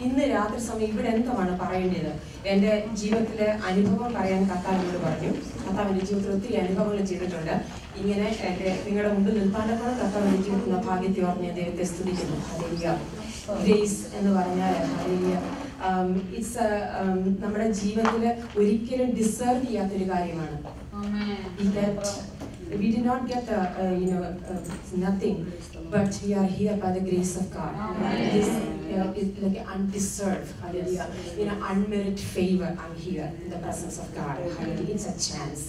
ഇന്ന് രാത്രി സമയം ഇവിടെ എന്താണ് പറയേണ്ടത്? എന്റെ ജീവിതത്തിലെ അനുഭവം പറയാൻ കർത്താവിനോട് പറഞ്ഞു. കർത്താവ് എന്റെ ജീവിതത്തിൽ ഒത്തിരി അനുഭവങ്ങൾ ചെയ്തിട്ടുണ്ട്. ഇങ്ങനെ എന്റെ നിങ്ങളുടെ മുമ്പിൽ നിൽപ്പാണ്ടപ്പോൾ കർത്താവ് എന്റെ ജീവിതത്തിൽ നിന്ന് ഭാഗ്യത്തെ ഓർമ്മ ദൈവത്തെ സ്തുതിക്കുന്നു. ഹല്ലേലൂയ. ഗ്രേസ് എന്ന് പറഞ്ഞാൽ ഹല്ലേലൂയ. ഇറ്റ്സ് നമ്മുടെ ജീവിതത്തിൽ ഒരിക്കലും ഡിസേർവ് ചെയ്യാത്തൊരു കാര്യമാണ്. We did not get the, uh, you know uh, nothing but we are here by the grace of god it is uh, it's like undeserved hallelujah you know unmerited favor i'm here in the presence of god hallelujah it's a chance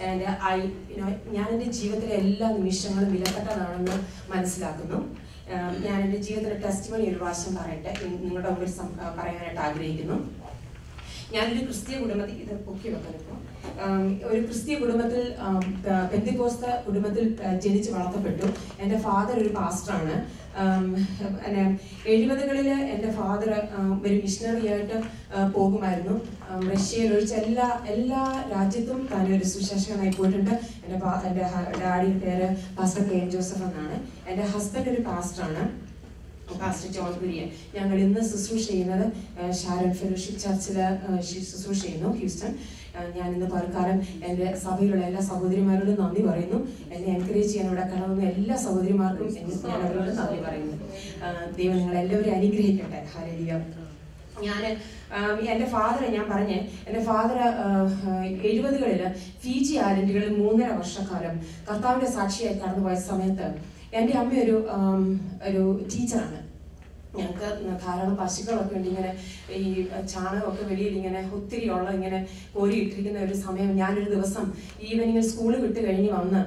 and uh, i you know ഞാൻ എന്റെ ജീവിതത്തിലെ എല്ലാ നിമിഷങ്ങളും വിലപ്പെട്ടതാണെന്ന് മനസ്സിലാക്കുന്നു ഞാൻ എന്റെ ജീവിതത്തിലെ test മണി ഒരു പ്രാവശ്യം പറയട്ടെ നിങ്ങളുടെ മുമ്പിൽ പറയാനായിട്ട് ആഗ്രഹിക്കുന്നു ഞാനൊരു ക്രിസ്തീയ കുടുംബത്തിൽ ഇത് പൊക്കി വെക്കുന്നു ഒരു ക്രിസ്തീയ കുടുംബത്തിൽ പെന്തിക്കോസ്ത കുടുംബത്തിൽ ജനിച്ച് വളർത്തപ്പെട്ടു. എന്റെ ഫാദർ ഒരു പാസ്റ്ററാണ് പിന്നെ എഴുപതുകളിൽ എന്റെ ഫാദർ ഒരു മിഷണറിയായിട്ട് പോകുമായിരുന്നു. റഷ്യയിൽ ഒഴിച്ച് എല്ലാ എല്ലാ രാജ്യത്തും താൻ ഒരു സുശേഷകനായി പോയിട്ടുണ്ട്. എന്റെ എന്റെ ഡാഡിയുടെ പേര് പാസ്റ്റർ കെ എം ജോസഫ് എന്നാണ്. എന്റെ ഹസ്ബൻഡ് ഒരു പാസ്റ്ററാണ് പാസ്റ്റർ ജോൺ കുര്യൻ. ഞങ്ങൾ ഇന്ന് ശുശ്രൂഷ ചെയ്യുന്നത് ഷാരൻ ഫെലോഷിപ്പ് ചർച്ചിൽ ശുശ്രൂഷ ചെയ്യുന്നു ഹ്യൂസ്റ്റൺ. ഞാൻ ഇന്ന് പറക്കാരം എന്റെ സഭയിലുള്ള എല്ലാ സഹോദരിമാരോടും നന്ദി പറയുന്നു. എന്നെ എൻകറേജ് ചെയ്യാൻ ഇവിടെ കടന്ന എല്ലാ സഹോദരിമാർക്കും ഞാൻ അവരോട് നന്ദി പറയുന്നു. ദൈവം നിങ്ങൾ എല്ലാവരും അനുഗ്രഹിക്കട്ടെ. ഹരലിയ ഞാൻ എന്റെ ഫാദറെ ഞാൻ പറഞ്ഞേ എന്റെ ഫാദർ എഴുപതുകളിൽ ഫീജി ആലൻഡുകളിൽ മൂന്നര വർഷക്കാലം കർത്താവിന്റെ സാക്ഷിയായി കടന്നുപോയ സമയത്ത് എന്റെ അമ്മ ഒരു ഒരു ടീച്ചറാണ് ഞങ്ങൾക്ക് ധാരാളം പശുക്കളൊക്കെ ഉണ്ട് ഇങ്ങനെ ഈ ചാണകമൊക്കെ വെളിയിൽ ഇങ്ങനെ ഒത്തിരി ഉള്ള ഇങ്ങനെ കോരിയിട്ടിരിക്കുന്ന ഒരു സമയം ഞാനൊരു ദിവസം ഈവനിങ് സ്കൂൾ വിട്ട് കഴിഞ്ഞ് വന്ന്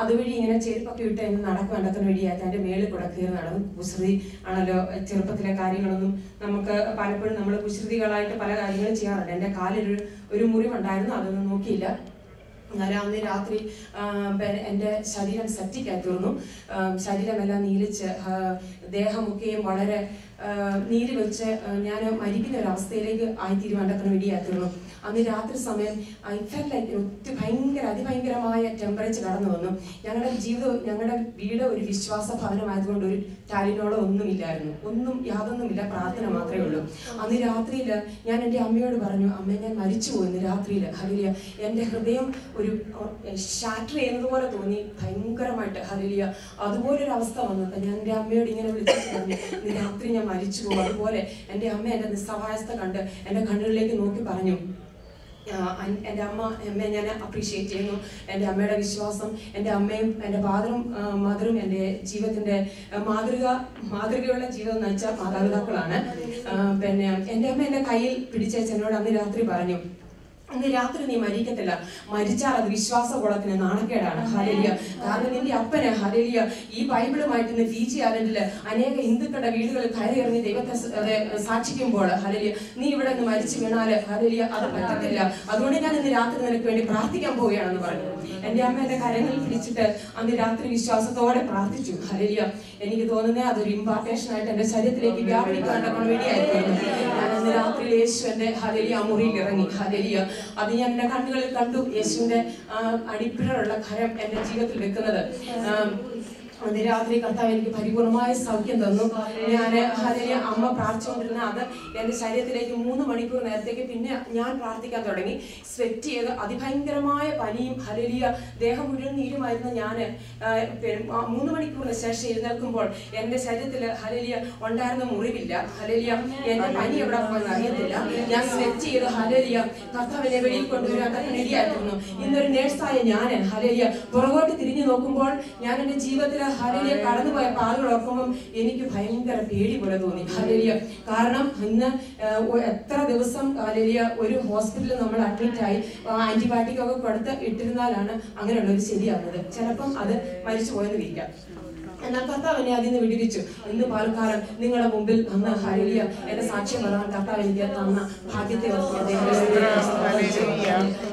അതുവഴി ഇങ്ങനെ ചെരുപ്പൊക്കെ ഇട്ട് എന്നെ നടക്കും നടക്കുന്ന വഴിയായിട്ട് എന്റെ മേളിൽ കൂടെ കയറി നടന്നു. കുസൃതി ആണല്ലോ ചെറുപ്പത്തിലെ കാര്യങ്ങളൊന്നും നമുക്ക് പലപ്പോഴും നമ്മൾ കുസൃതികളായിട്ട് പല കാര്യങ്ങളും ചെയ്യാറുണ്ട് എന്റെ കാലിലൊരു ഒരു മുറിവുണ്ടായിരുന്നു അതൊന്നും നോക്കിയില്ല. അന്ന് രാത്രി എന്റെ ശരീരം സെപ്റ്റിക്കായി തീർന്നു. ശരീരമെല്ലാം നീലിച്ച് ദേഹമൊക്കെയും വളരെ നീര് വെച്ച് ഞാൻ മരിക്കുന്ന ഒരു അവസ്ഥയിലേക്ക് തീരുമാനത്തിന് വേണ്ടിയായി തീർന്നു അന്ന് രാത്രി സമയം ഫെൽ ലൈക്ക് ഒത്തിരി ഭയങ്കര അതിഭയങ്കരമായ ടെമ്പറേച്ചർ കടന്നു വന്നു. ഞങ്ങളുടെ ജീവിതം ഞങ്ങളുടെ വീട് ഒരു വിശ്വാസ ഭവനമായതുകൊണ്ട് ഒരു ടാലിനോളോ ഒന്നുമില്ലായിരുന്നു. ഒന്നും യാതൊന്നുമില്ല പ്രാർത്ഥന മാത്രമേ ഉള്ളൂ. അന്ന് രാത്രിയിൽ ഞാൻ എന്റെ അമ്മയോട് പറഞ്ഞു അമ്മ ഞാൻ മരിച്ചു പോയിരുന്നു രാത്രിയിൽ ഹലിയ എന്റെ ഹൃദയം ഒരു ഷാറ്റർ ചെയ്യുന്നതുപോലെ തോന്നി ഭയങ്കരമായിട്ട്. ഹലിയ അതുപോലൊരു അവസ്ഥ വന്നത് ഞാൻ എന്റെ അമ്മയോട് ഇങ്ങനെ വിളിച്ചു പറഞ്ഞു രാത്രി ഞാൻ മരിച്ചു പോകും. അതുപോലെ എന്റെ അമ്മ എന്റെ നിസ്സഹായസ്ഥ കണ്ട് എന്റെ കണ്ണുകളിലേക്ക് നോക്കി പറഞ്ഞു എന്റെ അമ്മ അമ്മയെ ഞാൻ അപ്രീഷിയേറ്റ് ചെയ്യുന്നു. എന്റെ അമ്മയുടെ വിശ്വാസം എന്റെ അമ്മയും എന്റെ ഫാദറും മദറും എന്റെ ജീവിതത്തിന്റെ മാതൃക മാതൃകയുള്ള ജീവിതം നയിച്ച മാതാപിതാക്കളാണ്. ആ, പിന്നെ എന്റെ അമ്മ എന്റെ കയ്യിൽ പിടിച്ചേച്ച് അന്ന് രാത്രി പറഞ്ഞു അന്ന് രാത്രി നീ മരിക്കത്തില്ല. മരിച്ചാൽ അത് വിശ്വാസകുളത്തിന് നാണക്കേടാണ്. ഹരലിയ കാരണം നിന്റെ അപ്പന് ഹരലിയ ഈ ബൈബിളുമായിട്ട് ഇന്ന് ഫീജി ഐലൻഡിൽ അനേക ഹിന്ദുക്കളുടെ വീടുകളിൽ കയറിയിറങ്ങി ദൈവത്തെ സാക്ഷിക്കുമ്പോൾ ഹരലിയ നീ ഇവിടെ നിന്ന് മരിച്ചു വീണാൽ ഹരലിയ അത് പറ്റത്തില്ല. അതുകൊണ്ട് ഞാൻ ഇന്ന് രാത്രി നിനക്ക് വേണ്ടി പ്രാർത്ഥിക്കാൻ പോവുകയാണെന്ന് പറഞ്ഞു. എന്റെ അമ്മ എന്റെ കരങ്ങളിൽ പിടിച്ചിട്ട് അന്ന് രാത്രി വിശ്വാസത്തോടെ പ്രാർത്ഥിച്ചു. ഹരലിയ എനിക്ക് തോന്നുന്നത് അതൊരു ഇമ്പാർട്ടേഷൻ ആയിട്ട് എന്റെ ശരീരത്തിലേക്ക് വ്യാപരിക്കാൻ വേണ്ടിയായിരുന്നു ഞാൻ അന്ന് രാത്രി യേശു എന്റെ ഹലലിയ മുറിയിൽ ഇറങ്ങി. ഹലലിയ അത് ഞാൻ എന്റെ കണ്ണുകളിൽ കണ്ടു. യേശുവിന്റെ ആ, അടിപ്പിഴയുള്ള കരം എന്റെ ജീവിതത്തിൽ വെക്കുന്നത്. അന്ന് രാത്രി കർത്താവ് എനിക്ക് പരിപൂർണമായ സൗഖ്യം തന്നു. ഞാൻ അതിന് അമ്മ പ്രാർത്ഥിച്ചുകൊണ്ടിരുന്ന അത് എന്റെ ശരീരത്തിലേക്ക് മൂന്ന് മണിക്കൂർ നേരത്തേക്ക് പിന്നെ ഞാൻ പ്രാർത്ഥിക്കാൻ തുടങ്ങി. സ്വെറ്റ് ചെയ്ത് അതിഭയങ്കരമായ പനിയും ഹലലിയ ദേഹം മുഴുവൻ നീരുമായിരുന്ന ഞാൻ മൂന്ന് മണിക്കൂറിന് ശേഷം എഴുന്നേൽക്കുമ്പോൾ എന്റെ ശരീരത്തിൽ ഹലലിയ ഉണ്ടായിരുന്ന മുറിവില്ല. ഹലലിയ എന്റെ പനി എവിടെ പോകുന്ന അറിയത്തില്ല. ഞാൻ സ്വെറ്റ് ചെയ്ത് ഹലലിയ കർത്താവിനെ വെളിയിൽ കൊണ്ടുവരാൻ റെഡിയായിരുന്നു ഇന്നൊരു നേഴ്സായ ഞാൻ ഹലലിയ പുറകോട്ട് തിരിഞ്ഞു നോക്കുമ്പോൾ ഞാൻ എന്റെ ജീവിതത്തിൽ ഹരലിയ കടന്നുപോയ പാതകൾ ഓർക്കുമ്പോൾ എനിക്ക് ഭയങ്കര പേടി പോലെ തോന്നി. ഹരലിയ കാരണം ഇന്ന് എത്ര ദിവസം ഹരലിയ ഒരു ഹോസ്പിറ്റലിൽ നമ്മൾ അഡ്മിറ്റ് ആയി ആന്റിബയോട്ടിക് ഒക്കെ കൊടുത്ത് ഇട്ടിരുന്നാലാണ് അങ്ങനെയുള്ള ഒരു ശരിയാകുന്നത് ചിലപ്പം അത് മരിച്ചു പോയെന്ന് ഇരിക്കാം എന്നാൽ കർത്താവ് എന്നെ അതിൽ നിന്ന് വിടുവിച്ചു. ഇന്ന് പാലക്കാരൻ നിങ്ങളുടെ മുമ്പിൽ തന്ന ഹരിയ എന്റെ സാക്ഷ്യം പറയാൻ കർത്താവ് എനിക്ക് തന്ന ഭാഗ്യത്തെ.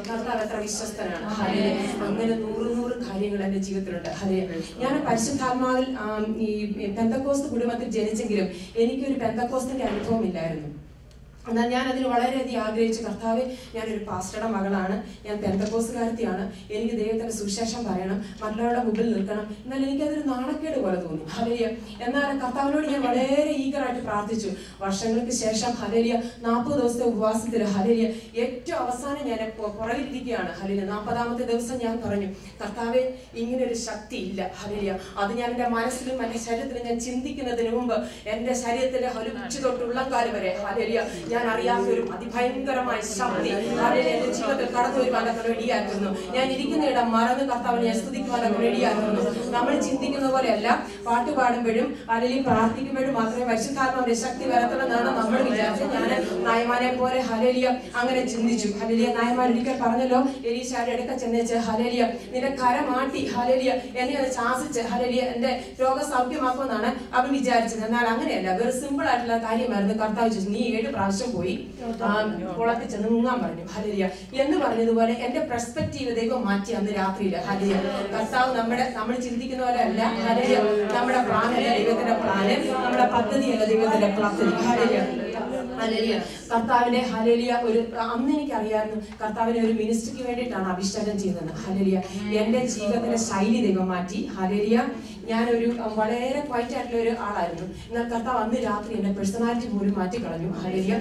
കർത്താവ് എത്ര വിശ്വസ്തനാണ്. ഹരേ അങ്ങനെ നൂറ് നൂറ് കാര്യങ്ങൾ എന്റെ ജീവിതത്തിലുണ്ട്. ഹരിയ ഞാൻ പരിശുദ്ധാത്മാവിൽ ഈ പെന്തക്കോസ് കുടുംബത്തിൽ ജനിച്ചെങ്കിലും എനിക്കൊരു പെന്തക്കോസ്തിന്റെ അനുഭവം ഇല്ലായിരുന്നു. എന്നാൽ ഞാൻ അതിന് വളരെയധികം ആഗ്രഹിച്ചു കർത്താവ് ഞാനൊരു പാസ്റ്ററുടെ മകളാണ്. ഞാൻ പെന്തക്കോസുകാരത്തിയാണ് എനിക്ക് ദൈവത്തിന്റെ സുശേഷം പറയണം. മറ്റുള്ളവരുടെ മുമ്പിൽ നിൽക്കണം. എന്നാൽ എനിക്കതൊരു നാണക്കേട് പോലെ തോന്നി. ഹലേലിയ എന്നാൽ കർത്താവിനോട് ഞാൻ വളരെ ഈഗറായിട്ട് പ്രാർത്ഥിച്ചു. വർഷങ്ങൾക്ക് ശേഷം ഹലേലിയ നാൽപ്പത് ദിവസത്തെ ഉപവാസത്തിൽ ഹലേലിയ ഏറ്റവും അവസാനം ഞാൻ പുറകിലിരിക്കുകയാണ്. ഹലേലിയ നാൽപ്പതാമത്തെ ദിവസം ഞാൻ പറഞ്ഞു കർത്താവെ ഇങ്ങനെ ഒരു ശക്തി ഇല്ല. ഹലേലിയ അത് ഞാൻ എന്റെ മനസ്സിലും എന്റെ ശരീരത്തിലും ഞാൻ ചിന്തിക്കുന്നതിന് മുമ്പ് എന്റെ ശരീരത്തിലെ ഹലുച്ചു തൊട്ടുള്ള കാലം വരെ ഹലേലിയ ഞാൻ അറിയാത്ത ഒരു അതിഭയങ്കരമായ ശക്തി അതിനെ എന്റെ ജീവിതത്തിൽ കടന്നു വരുവാനൊക്കെ റെഡിയാക്കുന്നു. ഞാൻ ഇരിക്കുന്ന ഇടം മറന്ന് കർത്താവിനെ ഞാൻ സ്തുതിക്കുവാനൊക്കെ റെഡിയാക്കുന്നു. നമ്മൾ ചിന്തിക്കുന്ന പോലെയല്ല പാട്ട് പാടുമ്പോഴും അല്ലെങ്കിൽ പ്രാർത്ഥിക്കുമ്പോഴും മാത്രമേ പരിശുദ്ധാത്മാവിന്റെ ശക്തി വരത്തണമെന്നാണ് നമ്മൾ വിചാരിച്ചത്. ഞാൻ നായമാനെ പോലെ ഹലലിയ അങ്ങനെ ചിന്തിച്ചു. ഹലലിയ നായമാൻ ഒരിക്കൽ പറഞ്ഞല്ലോ എലീശാരുടെ അടുക്ക ചെന്നേച്ച് ഹലലിയ നിന്റെ കരമാട്ടി ഹലലിയ എന്നെ ഒന്ന് ശാസിച്ച് ഹലലിയ എന്റെ രോഗം സൗഖ്യമാക്കുമെന്നാണ് അവൻ വിചാരിച്ചത്. എന്നാൽ അങ്ങനെയല്ല വെറും സിമ്പിൾ ആയിട്ടുള്ള കാര്യമായിരുന്നു കർത്താവ് ചോദിച്ചു നീ ഏഴ് പ്രാവശ്യം പോയി. ആ, കുളത്തിൽ ചെന്ന് മുങ്ങാൻ പറഞ്ഞു. ഹരിയ എന്ന് പറഞ്ഞതുപോലെ എന്റെ പെർസ്പെക്റ്റീവ് ദൈവം മാറ്റി അന്ന് രാത്രിയിൽ. ഹരിയ കർത്താവ് നമ്മുടെ നമ്മൾ ചിന്തിക്കുന്ന പോലെ അല്ല. ഹരിയ നമ്മുടെ പ്ലാനല്ല ദൈവത്തിന്റെ പ്ലാന് നമ്മുടെ പദ്ധതിയല്ല ദൈവത്തിന്റെ പദ്ധതി. Hallelujah hallelujah. കർത്താവിനെ ഹലേലിയ ഒരു അന്ന് എനിക്ക് അറിയാമായിരുന്നു കർത്താവിനെ ഒരു മിനിസ്ട്രിക്ക് വേണ്ടിയിട്ടാണ് അഭിഷേകം ചെയ്തത് ഹലേലിയ എന്റെ ജീവിതത്തിന്റെ ശൈലി ദൈവം മാറ്റി. ഹലേലിയ ഞാനൊരു വളരെ ക്വൈറ്റ് ആയിട്ടുള്ള ഒരു ആളായിരുന്നു. എന്നാൽ കർത്താവ് അന്ന് രാത്രി എന്റെ പേഴ്സണാലിറ്റി പോലും മാറ്റി കളഞ്ഞു ഹരിയ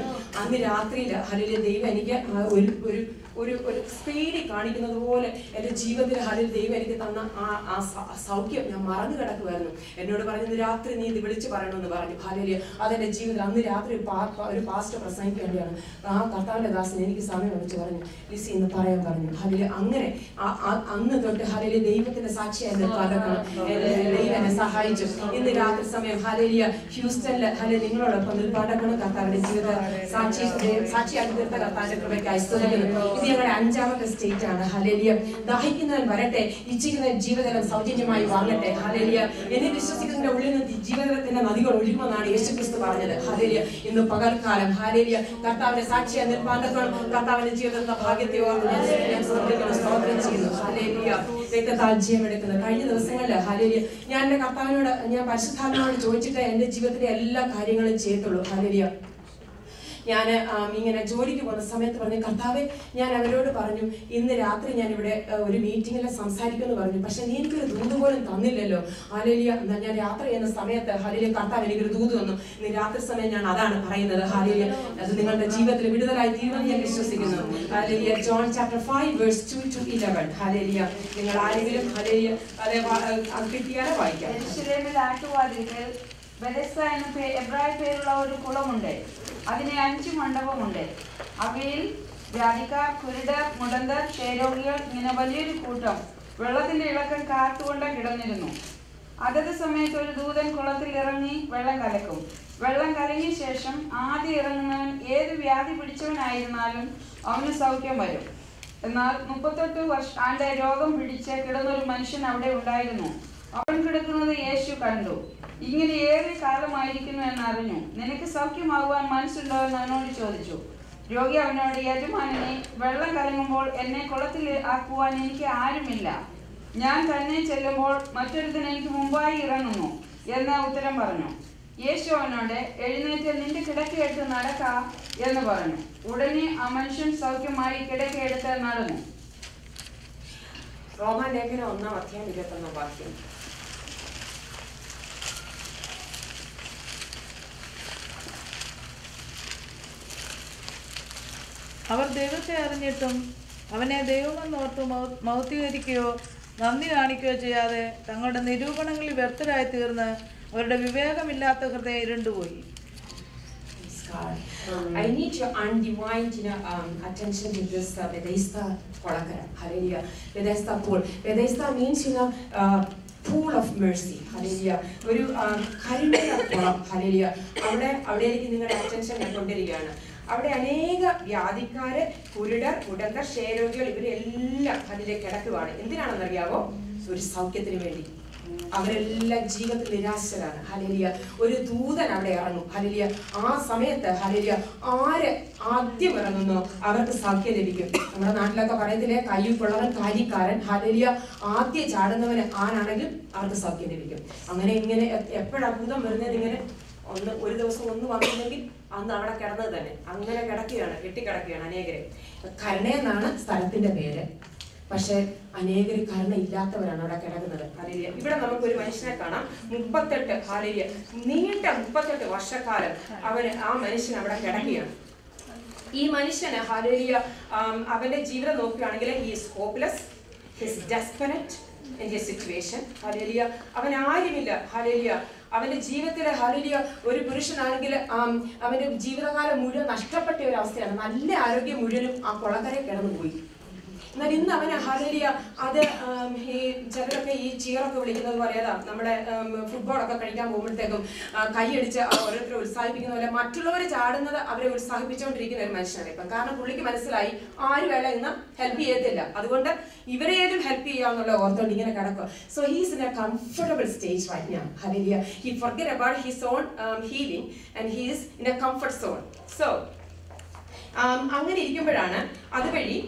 അന്ന് രാത്രിയിൽ ഹരിയ ദൈവം എനിക്ക് ഒരു ഒരു ഒരു ഒരു സ്പീഡിൽ കാണിക്കുന്നത് പോലെ എന്റെ ജീവിതത്തിൽ ഹലിൽ ദൈവം എനിക്ക് തന്ന ആ ആ സൗഖ്യം ഞാൻ മറന്നു കിടക്കുമായിരുന്നു എന്നോട് പറഞ്ഞു "ഇന്ന് രാത്രി നീ ഇത് വിളിച്ച് പറയണമെന്ന് പറഞ്ഞു ഹലിൽ അതെന്റെ ജീവിതത്തിൽ അന്ന് രാത്രി ഒരു പാ- പാ- പാസ്റ്റർ പ്രസംഗിക്കേണ്ടിയാണ് ആ കർത്താവിന്റെ ദാസൻ എനിക്ക് സമയം വിളിച്ച് പറഞ്ഞു ലിസി ഇന്ന് പറയാൻ പറഞ്ഞു ഹലിൽ അങ്ങനെ അന്ന് തൊട്ട് ഹലിൽ ദൈവത്തിന്റെ സാക്ഷിയായി നിൽക്കാതെക്കണം ദൈവം എന്നെ സഹായിച്ചു ഇന്ന് രാത്രി സമയം ഹലേലിയ ഹ്യൂസ്റ്റനിൽ ഹലെ നിങ്ങളോടൊപ്പം നിൽപ്പാടക്കണം കർത്താവിന്റെ ജീവിത സാക്ഷി സാക്ഷിയാക്കി തീർത്ത കർത്താവിന്റെ കൃപയ്ക്ക് ഇത് ഞങ്ങളുടെ അഞ്ചാമത്തെ സ്റ്റേറ്റ് ആണ്. ഹലേലിയ ദാഹിക്കുന്നവൻ വരട്ടെ ഇച്ഛിക്കുന്ന ജീവജലം സൗജന്യമായി വാങ്ങട്ടെ. ഹലേലിയ എന്നെ വിശ്വസിക്കുന്നതിന്റെ ഉള്ളിൽ നിന്ന് ജീവജലത്തിന്റെ നദികൾ ഒഴുകുമെന്നാണ് യേശു ക്രിസ്തു പറഞ്ഞത്. ഹലേലിയ ഇന്ന് പകൽക്കാലം. ഹലേലിയ കർത്താവിന്റെ സാക്ഷിയ നിൽപ്പാണ്ടക്കണം കർത്താവിന്റെ ജീവിതത്തിന്റെ ഭാഗ്യത്തെ ഓർത്ത് ചെയ്യുന്നു. ഹലേലിയ രക്തതാജ്യം എടുക്കുന്നത് കഴിഞ്ഞ ദിവസങ്ങളിൽ ഹലേലിയ ഞാൻ എന്റെ കർത്താവിനോട് ഞാൻ പരിശുദ്ധാത്മാവിനോട് ചോദിച്ചിട്ട് എന്റെ ജീവിതത്തിലെ എല്ലാ കാര്യങ്ങളും ചെയ്യത്തുള്ളൂ ഹലേലിയ ഞാൻ ഇങ്ങനെ ജോലിക്ക് പോകുന്ന സമയത്ത് പറഞ്ഞു കർത്താവെ ഞാൻ അവരോട് പറഞ്ഞു ഇന്ന് രാത്രി ഞാൻ ഇവിടെ ഒരു മീറ്റിങ്ങിൽ സംസാരിക്കുമെന്ന് പറഞ്ഞു. പക്ഷെ നീ എനിക്കൊരു ദൂത് പോലും തന്നില്ലല്ലോ. ഹാലേലിയ. ഞാൻ യാത്ര ചെയ്യുന്ന സമയത്ത് ഹാലേലിയ കർത്താവ് എനിക്കൊരു ദൂത് തന്നു. ഇന്ന് രാത്രി സമയം ഞാൻ അതാണ് പറയുന്നത്. ഹാലേലിയ. അത് നിങ്ങളുടെ ജീവിതത്തിൽ വിടുതലായി തീരുമെന്ന് ഞാൻ വിശ്വസിക്കുന്നു. Hallelujah. John chapter five verse two to eleven. Hallelujah. നിങ്ങൾ ആരെങ്കിലും ഹാലേലിയ അതെ കിട്ടിയാലോ വായിക്കാം. യെരൂശലേമിൽ എന്ന എബ്രായ പേരുള്ള ഒരു കുളമുണ്ട്. അതിന് അഞ്ച് മണ്ഡപമുണ്ട്. അവയിൽ വ്യാധിക്കാർ കുരുടർ മുടന്തർ ക്ഷയരോഗികൾ ഇങ്ങനെ വലിയൊരു കൂട്ടം വെള്ളത്തിന്റെ ഇളക്കം കാത്തുകൊണ്ട് കിടന്നിരുന്നു. അതത് സമയത്ത് ഒരു ദൂതൻ കുളത്തിൽ ഇറങ്ങി വെള്ളം കലക്കും. വെള്ളം കലങ്ങിയ ശേഷം ആദ്യം ഇറങ്ങുന്നവൻ ഏത് വ്യാധി പിടിച്ചവനായിരുന്നാലും അവന് സൗഖ്യം വരും. എന്നാൽ മുപ്പത്തെട്ട് വർഷ ആണ്ട് രോഗം പിടിച്ച് കിടന്നൊരു മനുഷ്യൻ അവിടെ ഉണ്ടായിരുന്നു. അവൻ കിടക്കുന്നത് യേശു കണ്ടു. ഇങ്ങനെ ഏറെ കാലമായിരിക്കുന്നു എന്നറിഞ്ഞു. നിനക്ക് സൗഖ്യമാകുവാൻ മനസ്സുണ്ടോ എന്ന് അവനോട് ചോദിച്ചു. രോഗി അവനോട് യജമാനനെ വെള്ളം കലങ്ങുമ്പോൾ എന്നെ കുളത്തിൽ ആക്കുവാൻ എനിക്ക് ആരുമില്ല. ഞാൻ തന്നെ ചെല്ലുമ്പോൾ മറ്റൊരുത്തൻ എനിക്ക് മുമ്പായി ഇറങ്ങുന്നു എന്ന് ഉത്തരം പറഞ്ഞു. യേശു അവനോട് എഴുന്നേറ്റ് നിന്റെ കിടക്കയെടുത്ത് നടക്ക എന്ന് പറഞ്ഞു. ഉടനെ ആ മനുഷ്യൻ സൗഖ്യമായി കിടക്കയെടുത്ത് നടന്നു. റോമാലേഖനം ഒന്നാം അധ്യായം ഇരുപത്തൊന്നാം വാക്യം. അവർ ദൈവത്തെ അറിഞ്ഞിട്ടും അവനെ ദൈവമെന്നോർത്ത് മൗത്തീകരിക്കുകയോ നന്ദി കാണിക്കുകയോ ചെയ്യാതെ തങ്ങളുടെ നിരൂപണങ്ങളിൽ വ്യർത്ഥരായി തീർന്ന് അവരുടെ വിവേകമില്ലാത്ത ഹൃദയം ഇരുണ്ടുപോയി. I need your undivided you know, um, attention to this uh, Vedaista Kolakara. Hallelujah. Vedaista pool. Vedaista means, you know, uh, of mercy. Hallelujah. ഒരു കരുണയുടെ കുളം ഹലേലിയ അവിടെ അവിടേക്ക് നിങ്ങളുടെ അറ്റൻഷൻ കൊണ്ടിരിക്കുകയാണ് അവിടെ അനേക വ്യാധിക്കാര് കുരുടർ ഉടന്തർ ക്ഷയരോഗികൾ ഇവരെല്ലാം അതിലെ കിടക്കുവാണ്. എന്തിനാണെന്നറിയാവോ? ഒരു സൗഖ്യത്തിന് വേണ്ടി. അവരെല്ലാം ജീവിതത്തിൽ നിരാശരാണ്. ഹലലിയ ഒരു ദൂതൻ അവിടെ ഇറങ്ങും ഹലലിയ ആ സമയത്ത് ഹലലിയ ആര് ആദ്യം ഇറങ്ങുന്നോ അവർക്ക് സൗഖ്യം ലഭിക്കും. നമ്മുടെ നാട്ടിലൊക്കെ പറയത്തില്ലേ കൊള്ളവൻ കാര്യക്കാരൻ. ഹലലിയ ആദ്യം ചാടുന്നവന് ആരാണെങ്കിലും അവർക്ക് സൗഖ്യം ലഭിക്കും. അങ്ങനെ ഇങ്ങനെ എപ്പോഴത്ഭുതം വരുന്നത് ഇങ്ങനെ? ഒന്ന് ഒരു ദിവസം ഒന്ന് വന്നില്ലെങ്കിൽ അന്ന് അവിടെ കിടന്നത് തന്നെ. അങ്ങനെ കിടക്കുകയാണ് കെട്ടിക്കിടക്കുകയാണ് അനേകരെ. കരുണയെന്നാണ് സ്ഥലത്തിന്റെ പേര്. പക്ഷെ അനേകർ കരുണ ഇല്ലാത്തവരാണ് അവിടെ കിടക്കുന്നത്. ഹാലേലിയ ഇവിടെ നമുക്ക് ഒരു മനുഷ്യനെ കാണാം. മുപ്പത്തെട്ട് ഹാലേലിയ നീണ്ട മുപ്പത്തെട്ട് വർഷക്കാലം അവന് ആ മനുഷ്യൻ അവിടെ കിടക്കുകയാണ്. ഈ മനുഷ്യന് ഹാലേലിയ അവന്റെ ജീവിതം നോക്കുകയാണെങ്കിൽ he is hopeless he's desperate his situation hallelujah അവൻ ആരുമില്ല. ഹലേലിയ അവന്റെ ജീവിതത്തിലെ ഹലേലിയ ഒരു പുരുഷനാണെങ്കിൽ അവന്റെ ജീവിതകാലം മുഴുവൻ നഷ്ടപ്പെട്ട ഒരു അവസ്ഥയാണ്. നല്ല ആരോഗ്യം മുഴുവനും ആ കുളക്കരയിൽ കിടന്നുപോയി. എന്നാൽ ഇന്ന് അവന് ഹലിയ അത് ഈ ചിലരൊക്കെ ഈ ചീറൊക്കെ വിളിക്കുന്നത് പോലെ നമ്മുടെ ഫുട്ബോളൊക്കെ കളിക്കാൻ പോകുമ്പോഴത്തേക്കും കൈയടിച്ച് ഓരോരുത്തരെ ഉത്സാഹിപ്പിക്കുന്ന പോലെ മറ്റുള്ളവർ ചാടുന്നത് അവരെ ഉത്സാഹിപ്പിച്ചുകൊണ്ടിരിക്കുന്ന ഒരു മനുഷ്യനാണ്. ഇപ്പം കാരണം പുള്ളിക്ക് മനസ്സിലായി ആര് വേല ഇന്ന് ഹെൽപ്പ് ചെയ്യത്തില്ല. അതുകൊണ്ട് ഇവരെ ഏതും ഹെൽപ്പ് ചെയ്യാന്നുള്ള ഓർത്തോണ്ട് ഇങ്ങനെ കിടക്കുക so he's in a comfortable stage right ഞാൻ hallelujah he forget about his own healing and he's in a comfort zone so അങ്ങനെ ഇരിക്കുമ്പോഴാണ് അതുവഴി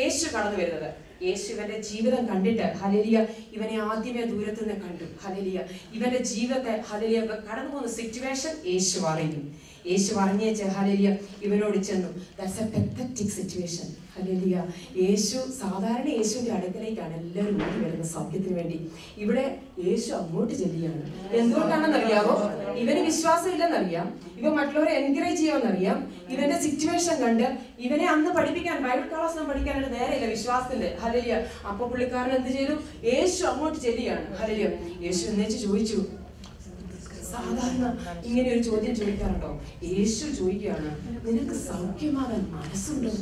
യേശു കടന്നു വരുന്നത്. യേശു ഇവന്റെ ജീവിതം കണ്ടിട്ട് ഹലലിയ ഇവനെ ആദ്യമേ ദൂരത്തു നിന്ന് കണ്ടു. ഹലലിയ ഇവന്റെ ജീവിതത്തെ ഹലലിയ കടന്നു പോകുന്ന സിറ്റുവേഷൻ യേശു അറിയും യേശു അറിഞ്ഞേച്ച് ഹലലിയ ഇവനോട് ചെന്നു. ദാറ്റ്സ് എ സിറ്റുവേഷൻ ഹലലിയ യേശു സാധാരണ യേശുവിന്റെ അടുക്കലേക്കാണ് എല്ലാവരും ഓടി വരുന്നത് സൗഖ്യത്തിന് വേണ്ടി. ഇവിടെ യേശു അങ്ങോട്ട് ചെല്ലുകയാണ്. എന്തുകൊണ്ടാണെന്ന് അറിയാവോ ഇവന് വിശ്വാസം ഇല്ലെന്നറിയാം ഇവ മറ്റുള്ളവരെ എൻകറേജ് ചെയ്യാമെന്നറിയാം. ഇവന്റെ സിറ്റുവേഷൻ കണ്ട് ഇവനെ അന്ന് പഠിപ്പിക്കാൻ ബൈബിൾ ക്ലാസ് ഒന്നും പഠിക്കാനായിട്ട് നേരെയില്ല വിശ്വാസത്തിന്റെ ഹലലിയ അപ്പൊ പുള്ളിക്കാരൻ എന്ത് ചെയ്തു? യേശു അങ്ങോട്ട് ചെല്ലുകയാണ്. ഹലലിയ യേശു എന്നേച്ച് ചോദിച്ചു സാധാരണ ഇങ്ങനെ ഒരു ചോദ്യം ചോദിക്കാറുണ്ടോ? യേശു ചോദിക്കുകയാണ് നിനക്ക് സൗഖ്യമാകാൻ മനസ്സുണ്ടോ?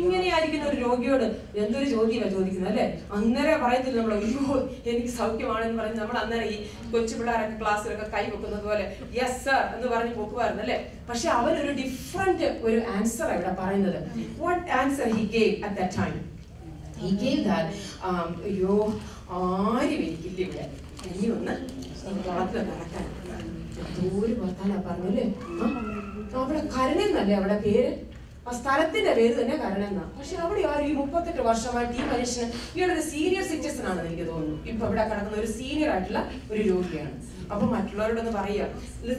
ഇങ്ങനെയായിരിക്കുന്ന ഒരു രോഗിയോട് എന്തൊരു ചോദ്യമാണ് ചോദിക്കുന്നത് അല്ലെ? അന്നേരം പറയത്തില്ല നമ്മൾ അയ്യോ എനിക്ക് സൗഖ്യമാണെന്ന് പറഞ്ഞ് നമ്മൾ അന്നേരം ഈ കൊച്ചു പിള്ളേരൊക്കെ ക്ലാസ്സിലൊക്കെ കൈ വെക്കുന്നത് പോലെ യെസ് സർ എന്ന് പറഞ്ഞ് പോക്കുമായിരുന്നു അല്ലെ? പക്ഷെ അവൻ ഒരു ഡിഫറെന്റ് ഒരു ആൻസർ ഇവിടെ പറയുന്നത്. What answer he gave at time he gave that അയ്യോ ആരും എനിക്കില്ല ഇവിടെ. ഇനി ഒന്ന് ക്ലാസ്സിൽ നടക്കാൻ. എന്തോരു വർത്താനാ പറഞ്ഞു അല്ലേ? അവിടെ കരുണെന്നല്ലേ അവിടെ പേര്? ആ സ്ഥലത്തിന്റെ പേര് തന്നെ കരുണെന്നാ. പക്ഷെ അവിടെ ആരും ഈ മുപ്പത്തെട്ട് വർഷമായിട്ട് ഈ മനുഷ്യന് ഇയാളൊരു സീനിയർ സിറ്റിസൺ ആണെന്ന് എനിക്ക് തോന്നുന്നു. ഇപ്പൊ ഇവിടെ കിടക്കുന്ന ഒരു സീനിയർ ആയിട്ടുള്ള ഒരു രോഗിയാണ്. അപ്പൊ മറ്റുള്ളവരോടൊന്ന് പറയുക.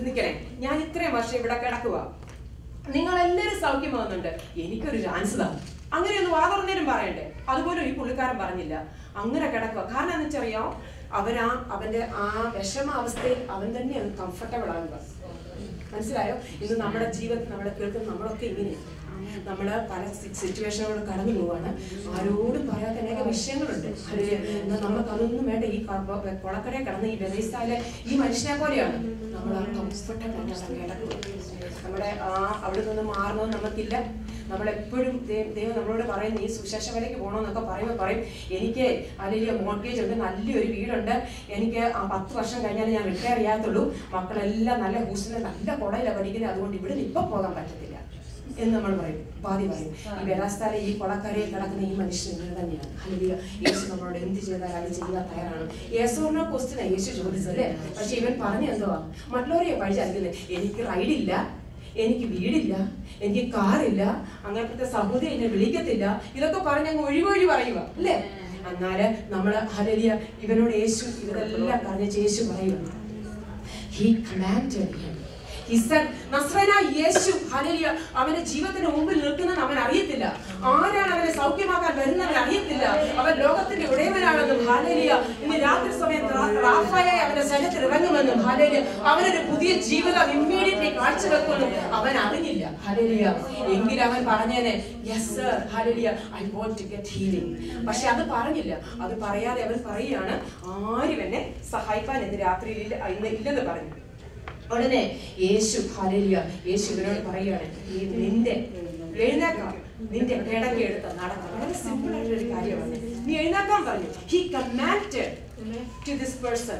നിൽക്കണേ ഞാൻ ഇത്രയും വർഷം ഇവിടെ കിടക്കുക നിങ്ങൾ എല്ലാവരും സൗഖ്യമാകുന്നുണ്ട്. എനിക്കൊരു ചാൻസ് തന്നെ. അങ്ങനെ ഒന്ന് വാതുറന്നേരും പറയണ്ടേ. അതുപോലെ ഈ പുള്ളിക്കാരൻ പറഞ്ഞില്ല. അങ്ങനെ കിടക്കുക കാരണം എന്താ എന്ന് വെച്ചറിയാം അവനാ അവന്റെ ആ വിഷമ അവസ്ഥയിൽ അവൻ തന്നെ കംഫർട്ടബിൾ ആകുക മനസ്സിലായോ? ഇന്ന് നമ്മുടെ ജീവിതത്തിൽ നമ്മളെ കേൾക്കുന്ന നമ്മളൊക്കെ ഇങ്ങനെയാണ് നമ്മൾ പല സിറ്റുവേഷനുകൾ കടന്നു പോവാണ്. ആരോടും പറയാത്ത അനേക വിഷയങ്ങളുണ്ട്. അതിൽ നമുക്ക് അതൊന്നും വേണ്ട. ഈ കൊളക്കടയിൽ കൊളക്കടയെ കടന്ന് ഈ ബെലീസായിലെ ഈ മനുഷ്യനെ പോലെയാണ് നമ്മൾ ആ കംഫർട്ടബിൾ നമ്മുടെ ആ അവിടെ നിന്ന് മാറണമെന്ന് നമുക്കില്ല നമ്മളെപ്പോഴും എപ്പോഴും ദൈവം നമ്മളോട് പറയുന്നത് ഈ സുശേഷ വിലയ്ക്ക് പോകണമെന്നൊക്കെ പറയുമ്പോൾ പറയും എനിക്ക് അല്ലെങ്കിൽ മോർഗേജ് ഉണ്ട് നല്ലൊരു വീടുണ്ട്. എനിക്ക് പത്ത് വർഷം കഴിഞ്ഞാൽ ഞാൻ റിട്ടയർ ചെയ്യാത്തുള്ളൂ. മക്കളെല്ലാം നല്ല ഹൂസിനെ നല്ല കുളയിലാണ് പഠിക്കുന്നത്. അതുകൊണ്ട് ഇവിടെ ഇപ്പൊ പോകാൻ പറ്റത്തില്ല. എന്ന് നമ്മൾ പറയും. ഉപാധി പറയും. ഈ വ്യവസ്ഥയിൽ ഈ കൊളക്കരയിൽ കിടക്കുന്ന ഈ മനുഷ്യൻ ഇങ്ങനെ തന്നെയാണ്. അല്ലെങ്കിൽ യേശു നമ്മളോട് എന്ത് ചെയ്താൽ അത് ചെയ്യാൻ തയ്യാറാണ്. യേശുവിനെ ക്വസ്റ്റിനാണ് യേശു ചോദിച്ചത് അല്ലേ പക്ഷെ ഇവൻ പറഞ്ഞു എന്തുവാ മറ്റുള്ളവരെയോ പഴിച്ചറിയുന്നത് എനിക്ക് റൈഡില്ല എനിക്ക് വീടില്ല എനിക്ക് കാറില്ല അങ്ങനത്തെ സഹോദരി എന്നെ വിളിക്കത്തില്ല. ഇതൊക്കെ പറഞ്ഞ് അങ്ങ് ഒഴിവൊഴി പറയുക അല്ലേ? എന്നാൽ നമ്മൾ ഹരലിയ ഇവനോട് യേശു ഇവരെല്ലാം പറഞ്ഞ യേശു പറയുക യേശു അവന്റെ ജീവിതത്തിന് മുമ്പിൽ നിൽക്കുന്നത് അവൻ അറിയത്തില്ല. ആരാണ് അവനെ സൗഖ്യമാക്കാൻ വരുന്നവൻ അറിയത്തില്ല. അവൻ ലോകത്തിന്റെ ഉടയവനാണെന്നും ഹാലലിയ ഇന്ന് രാത്രി സമയത്ത് റാഫായ അവന്റെ ശരീരത്തിൽ ഇറങ്ങുമെന്നും ഹാലലിയ അവനൊരു പുതിയ ജീവിതം ഇമ്മീഡിയറ്റ്ലി കാഴ്ചവെക്കുമെന്നും അവൻ അറിഞ്ഞില്ല. ഹാലലിയ എങ്കിൽ അവൻ പറഞ്ഞേനെ yes sir hallelujah I want to get healing പക്ഷെ അത് പറഞ്ഞില്ല. അത് പറയാതെ അവൻ പറയുകയാണ് ആരും എന്നെ സഹായിക്കാൻ ഇന്ന് രാത്രിയിൽ ഇന്ന് ഇല്ലെന്ന് പറഞ്ഞു ഉടനെ യേശു ഹാലേലിയ യേശു ഇവരോട് പറയുകയാണ് ഈ നിന്റെ എഴുന്നേക്കാം നിന്റെ കിടക്കി എടുത്ത നടക്കാം. വളരെ സിമ്പിൾ ആയിട്ടുള്ള ഒരു കാര്യമാണ്. നീ എഴുന്നേക്കാൻ പറഞ്ഞു. He command to this person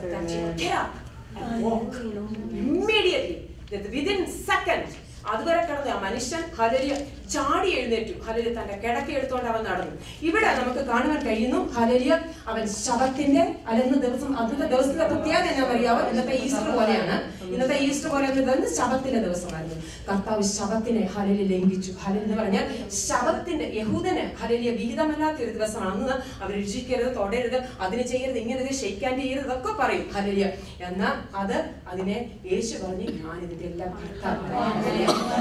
immediately he would അതുവരെ കിടന്ന്. ആ മനുഷ്യൻ ഹലരിയ ചാടി എഴുന്നേറ്റു. ഹലരി തന്റെ കിടക്ക എടുത്തുകൊണ്ട് അവൻ നടന്നു. ഇവിടെ നമുക്ക് കാണുവാൻ കഴിയുന്നു ഹലരിയ അവൻ ശവത്തിന്റെ അല്ലെന്ന ദിവസം അന്നത്തെ ദിവസത്തിന്റെ പ്രത്യേകത എന്നാ അറിയാവോ ഇന്നത്തെ ഈസ്റ്റർ പോലെയാണ്. ഇന്നത്തെ ഈസ്റ്റർ പോലെ എന്ന് ശവത്തിന്റെ ദിവസമായിരുന്നു. കർത്താവ് ശവത്തിനെ ഹലരി ലംഘിച്ചു. ഹലൽ എന്ന് പറഞ്ഞാൽ ശവത്തിന്റെ യഹൂദന് ഹലലിയ വിഹിതമല്ലാത്ത ഒരു ദിവസമാണ്. അന്ന് അവർ രുചിക്കരുത് തൊടരുത് അതിന് ചെയ്യരുത് ഇങ്ങനെ ഷെയ്ക്കാൻ ചെയ്യരുത് ഇതൊക്കെ പറയും ഹലലിയ. എന്നാൽ അത് അതിനെ യേശു പറഞ്ഞു ഞാൻ ഇതിന്റെ എല്ലാം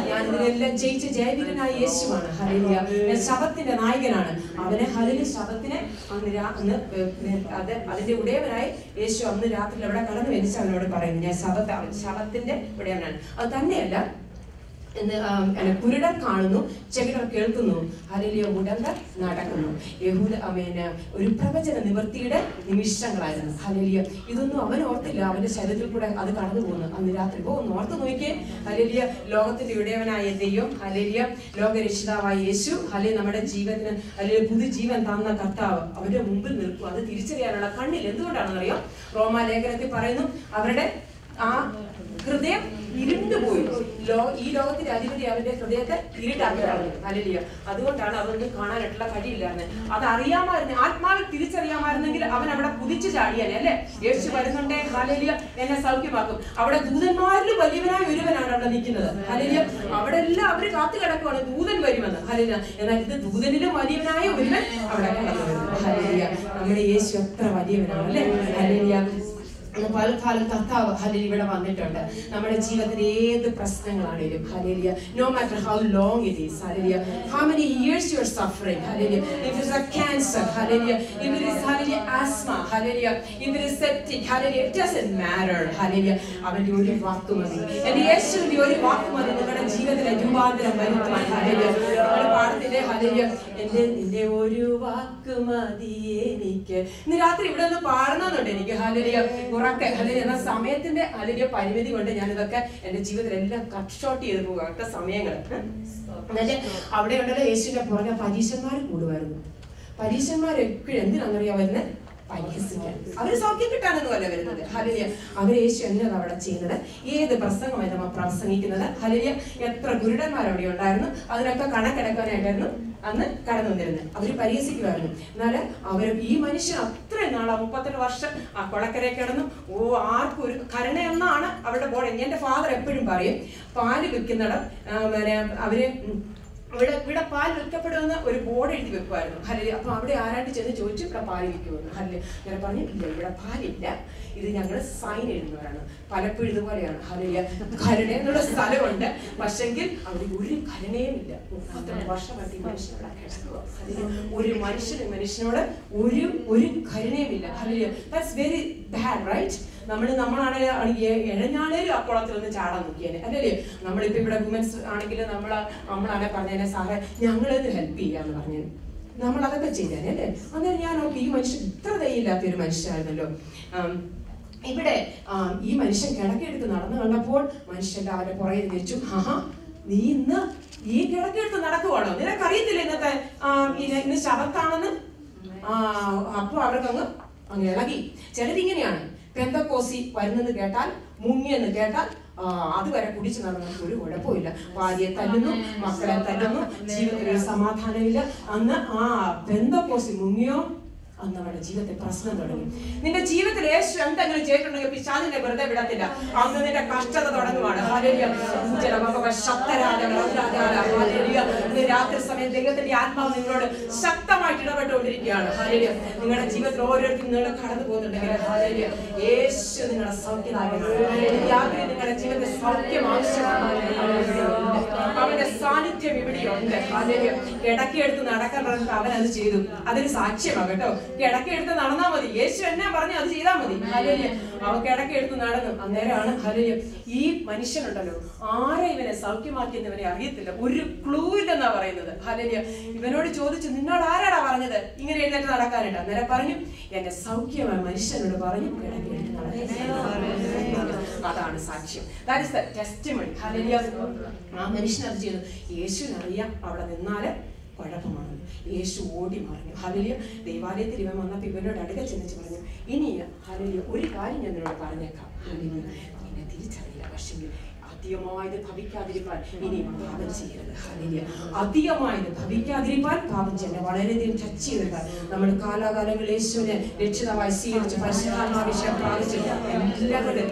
ഞാൻ ഇതിനെല്ലാം ജയിച്ച ജയവീരനായ യേശുവാണ്. ഹലലിയ ഞാൻ ശവത്തിന്റെ നായകനാണ്. അവനെ ഹലലി ശവത്തിനെ അന്ന് അന്ന് അത് അതിന്റെ ഉടയവനായി യേശു അന്ന് രാത്രി അവിടെ കടന്നു വലിച്ച് അവനോട് പറയുന്നു ഞാൻ ശവത്തെ ശവത്തിന്റെ ഉടയവനാണ്. അത് തന്നെയല്ല എന്ന് കുരുടർ കാണുന്നു ചെകിടർ കേൾക്കുന്നു. അരലിയോ മുടന്തർ നടക്കുന്നു. യഹൂദ അമേന് ഒരു പ്രവചന നിവൃത്തിയുടെ നിമിഷങ്ങളായിരുന്നു. ഹലിയ ഇതൊന്നും അവൻ ഓർത്തില്ല. അവന്റെ ശരീരത്തിൽ കൂടെ അത് കടന്നു പോകുന്നു. അന്ന് രാത്രി. ഓ ഒന്ന് ഓർത്ത് നോക്കിയേ. ഹലിയ ലോകത്തിന്റെ ഇടയവനായ ദൈവം. അലലിയ ലോകരക്ഷിതാവായ യേശു. അല്ലെ നമ്മുടെ ജീവിതത്തിന് അല്ലെങ്കിൽ പുതുജീവൻ തന്ന കർത്താവ്. അവരുടെ മുമ്പിൽ നിൽക്കും. അത് തിരിച്ചറിയാനുള്ള കണ്ണിൽ എന്തുകൊണ്ടാണെന്നറിയോ? റോമാലേഖനത്തിൽ പറയുന്നു അവരുടെ ആ ഹൃദയം ഇരുണ്ടുപോയി ലോ ഈ ലോകത്തിന്റെ അധിപതി അവന്റെ ഹൃദയത്തെ ഇരുട്ടാക്കിയതാണ് ഹല്ലേലൂയ. അതുകൊണ്ടാണ് അവന് കാണാനായിട്ടുള്ള കഴിയില്ലാന്ന് അത് അറിയാമായിരുന്നു ആത്മാവിൽ തിരിച്ചറിയാമായിരുന്നെങ്കിൽ അവൻ അവിടെ കുതിച്ചു ചാടിയാലേ അല്ലെ? യേശു വരുന്നുണ്ടേ ഹല്ലേലൂയ. എന്നെ സൗഖ്യമാക്കും. അവിടെ ദൂതന്മാരിൽ വലിയവനായ ഒരുവനാണ് അവിടെ നിൽക്കുന്നത്. ഹല്ലേലൂയ. അവിടെ എല്ലാം അവർ കാത്തു കിടക്കുവാണ്. ദൂതൻ വരുമെന്ന്. ഹല്ലേലൂയ. എന്നാൽ ഇത് ദൂതനിലും വലിയവനായ ഒരുവൻ അവിടെ കിടക്കുന്നത് വരുന്നു നമ്മുടെ യേശു എത്ര വലിയവനാണ് അല്ലെ? ഹല്ലേലൂയ. ഇന്ന് പലകാലം കർത്താവ് ഹലേലി ഇവിടെ വന്നിട്ടുണ്ട്. നമ്മുടെ ജീവിതത്തിൽ ഏത് പ്രശ്നങ്ങളാണേലും hallelujah no matter how long it is hallelujah how many years you are suffering hallelujah if it's a cancer hallelujah if it is hallelujah asthma hallelujah if it is septic hallelujah it doesn't matter hallelujah അവന്റെ ഒരു വാക്ക് മതി. എന്റെ യേശുവിന്റെ ഒരു വാക്ക് മതി. നിങ്ങളുടെ ജീവിതത്തിലെ രൂപാന്തരം വരുത്തുവാൻ ഹലേലിയ എന്റെ നിന്റെ ഒരു വാക്ക് മതി എനിക്ക്. ഇന്ന് രാത്രി ഇവിടെ ഒന്ന് പാടണമെന്നുണ്ട് എനിക്ക്. ഹലരിയ ഉറക്കെ. ഹലരി എന്ന സമയത്തിന്റെ ഹലരിയ പരിമിതി കൊണ്ട് ഞാൻ ഇതൊക്കെ എന്റെ ജീവിതത്തിൽ എല്ലാം കട്ട് ഷോട്ട് ചെയ്ത് പോകും സമയങ്ങൾ അവിടെ ഉണ്ടല്ലോ യേശുവിന്റെ പുറകെ പരീക്ഷന്മാർ കൂടുമായിരുന്നു. പരീക്ഷന്മാർ എപ്പോഴും എന്തിനാണെന്നറിയാ വരുന്നത് പരിഹസിക്കാൻ അവർ സൗഖ്യം കിട്ടാനൊന്നുമല്ല വരുന്നത്. ഹലിയ അവർ യേശു എന്നത് അവിടെ ചെയ്യുന്നത്? ഏത് പ്രസംഗമായി നമ്മൾ പ്രസംഗിക്കുന്നത്? ഹലിയ എത്ര ഗുരുടന്മാർ അവിടെ ഉണ്ടായിരുന്നു? അതിനൊക്കെ കണക്കെടുക്കാനായിട്ടായിരുന്നു അന്ന് കടന്നു വന്നിരുന്നത് അവർ പരിഹസിക്കുമായിരുന്നു എന്നാൽ അവർ ഈ മനുഷ്യൻ അത്രയും നാളാ മുപ്പത്തെട്ട് വർഷം ആ കൊളക്കരെ കിടന്നു. ഓ ആർക്കും ഒരു കരുണയെന്നാണ് അവരുടെ ബോഡി എന്റെ ഫാദർ എപ്പോഴും പറയും പാൽ പിന്നെ അവർ ഇവിടെ ഇവിടെ പാൽ വിൽക്കപ്പെടുമെന്ന് ഒരു ബോർഡ് എഴുതി വെക്കുമായിരുന്നു. ഹല്ലെ അപ്പൊ അവിടെ ആരാണ്ട് ചെന്ന് ചോദിച്ചു ഇവിടെ പാൽ വിൽക്കുമെന്ന് ഹല്ലെ ഞാൻ പറഞ്ഞു ഇല്ല ഇവിടെ പാലില്ല. ഇത് ഞങ്ങൾ സൈൻ എഴുതുന്നവരാണ് പലപ്പോഴും ഇതുപോലെയാണ്. ഹല്ലെ കരുണ എന്നുള്ള സ്ഥലമുണ്ട്. പക്ഷെങ്കിൽ അവിടെ ഒരു കരുണയും ഇല്ല. അത്ര വർഷമായിട്ട് ഈ മനുഷ്യനോട് കിടക്കുക. ഒരു മനുഷ്യന് മനുഷ്യനോട് ഒരു ഒരു കരുണയും ഇല്ല. ദാറ്റ്സ് വെരി ബാഡ് റൈറ്റ് നമ്മൾ നമ്മളാണ് എഴഞ്ഞാണേലും ആ കുളത്തിൽ ഒന്ന് ചാടാൻ നോക്കിയാൽ അല്ലേ നമ്മളിപ്പോ ഇവിടെ വുമൻസ് ആണെങ്കിൽ നമ്മൾ നമ്മളാണെ പറഞ്ഞേനെ സാറേ ഞങ്ങളിത് ഹെൽപ്പ് ചെയ്യാന്ന് പറഞ്ഞു. നമ്മൾ അതൊക്കെ ചെയ്തേനെ അല്ലേ? അന്നേരം ഞാൻ നോക്കി ഈ മനുഷ്യൻ ഇത്ര ദയില്ലാത്ത ഒരു മനുഷ്യനായിരുന്നല്ലോ. ഇവിടെ ഈ മനുഷ്യൻ കിടക്കെടുത്ത് നടന്നു കണ്ടപ്പോൾ മനുഷ്യന്റെ അവരെ പുറകെ വെച്ചു. ഹാ നീ ഇന്ന് ഈ കിടക്കെടുത്ത് നടക്കുവാണോ? നിനക്കറിയത്തില്ല ഇന്നത്തെ ഇന്ന് ശബത്താണെന്ന്? ആ അപ്പൊ അവർക്കങ്ങ് അങ്ങ് ഇളകി. ചിലരിങ്ങനെയാണ് പെന്തക്കോസി വരുന്നെന്ന് കേട്ടാൽ മുങ്ങിയെന്ന് കേട്ടാൽ അതുവരെ കുടിച്ചു നടന്നിട്ട് ഒരു കുഴപ്പമില്ല ഭാര്യയെ തല്ലുന്നു മക്കളെ തല്ലുന്നു ജീവിതത്തിൽ ഒരു സമാധാനമില്ല അന്ന് ആ പെന്തക്കോസി മുങ്ങിയോ? അന്ന് അവരുടെ ജീവിതത്തിൽ പ്രശ്നം തുടങ്ങി. നിന്റെ ജീവിതത്തിൽ യേശു എന്തെങ്കിലും ചെയ്തിട്ടുണ്ടെങ്കിൽ പിശാദിന്റെ വെറുതെ വിടത്തില്ല. അന്ന് നിന്റെ കഷ്ടത തുടങ്ങുവാണ്. രാത്രി സമയം ദൈവത്തിന്റെ ആത്മാവ് നിങ്ങളോട് ശക്തമായിട്ട് ഇടപെട്ടുകൊണ്ടിരിക്കുകയാണ്. നിങ്ങളുടെ ജീവിതത്തിൽ ഓരോരുത്തരും നിങ്ങൾ കടന്നു പോകുന്നുണ്ടെങ്കിൽ. യേശു നിങ്ങളുടെ സൗഖ്യമാകുന്നു രാത്രി നിങ്ങളുടെ ജീവിതത്തിൽ സൗഖ്യം ആവശ്യമാണ്. അവന്റെ സാന്നിധ്യം ഇവിടെയുണ്ട്. ഇടയ്ക്ക് എടുത്ത് നടക്കാൻ അവൻ അത് ചെയ്തു. അതൊരു സാക്ഷ്യമാണ് കേട്ടോ. കിടക്കെടുത്ത് നടന്നാ മതി. യേശു എന്നെ പറഞ്ഞു അത് ചെയ്താൽ മതി. അവ കിടക്ക കിടക്കെടുത്ത് നടന്നു. അന്നേരമാണ് ഹല്ലേലൂയ. ഈ മനുഷ്യനുണ്ടല്ലോ ആരെ ഇവനെ സൗഖ്യമാക്കിയെന്ന് ഇവനെ അറിയത്തില്ല. ഒരു ക്ലൂ ഇല്ലെന്നാ പറയുന്നത്. ഹല്ലേലൂയ. ഇവനോട് ചോദിച്ചു നിന്നോട് ആരാടാ പറഞ്ഞത്? ഇങ്ങനെ എഴുന്നേറ്റ് നടക്കാനുണ്ട്. അന്നേരം പറഞ്ഞു എന്നെ സൗഖ്യമായ മനുഷ്യനോട് പറഞ്ഞു കിടക്കെടുത്ത് അതാണ് സാക്ഷ്യം. ദാറ്റ് ഇസ് ദ ഹല്ലേലൂയ ആ മനുഷ്യൻ അത് ചെയ്തു. യേശുവിനറിയാം അവിടെ നിന്നാൽ കുഴപ്പമാണ് യേശു ഓടി മറിഞ്ഞു. ഹലിയ ദൈവാലയത്തിൽ ഇവൻ വന്നപ്പോൾ ഇവനോട് അടുക്ക ചിന്തിച്ച് പറഞ്ഞു ഇനി ഹലിയ ഒരു കാര്യം ഞാൻ നിന്നോട് പറഞ്ഞേക്കാം. ഹലിയ നിന്നെ തിരിച്ചറിയില്ല. പക്ഷെങ്കിൽ അധികമായത് ഭവിക്കാതിരിക്കാൻ ഇനി പാപം ചെയ്യരുത്. ഹല്ലേലൂയ. അധികമായത് ഭവിക്കാതിരിക്കാൻ പാപം ചെയ്യരുത്. വളരെയധികം ടച്ച് ചെയ്തിട്ട് നമ്മൾ കാലാകാലങ്ങളിൽ യേശുവിനെ രക്ഷിതമായി സ്വീകരിച്ച് പരിശുദ്ധാത്മാവിഷയം പ്രാപിച്ച് എല്ലാവരും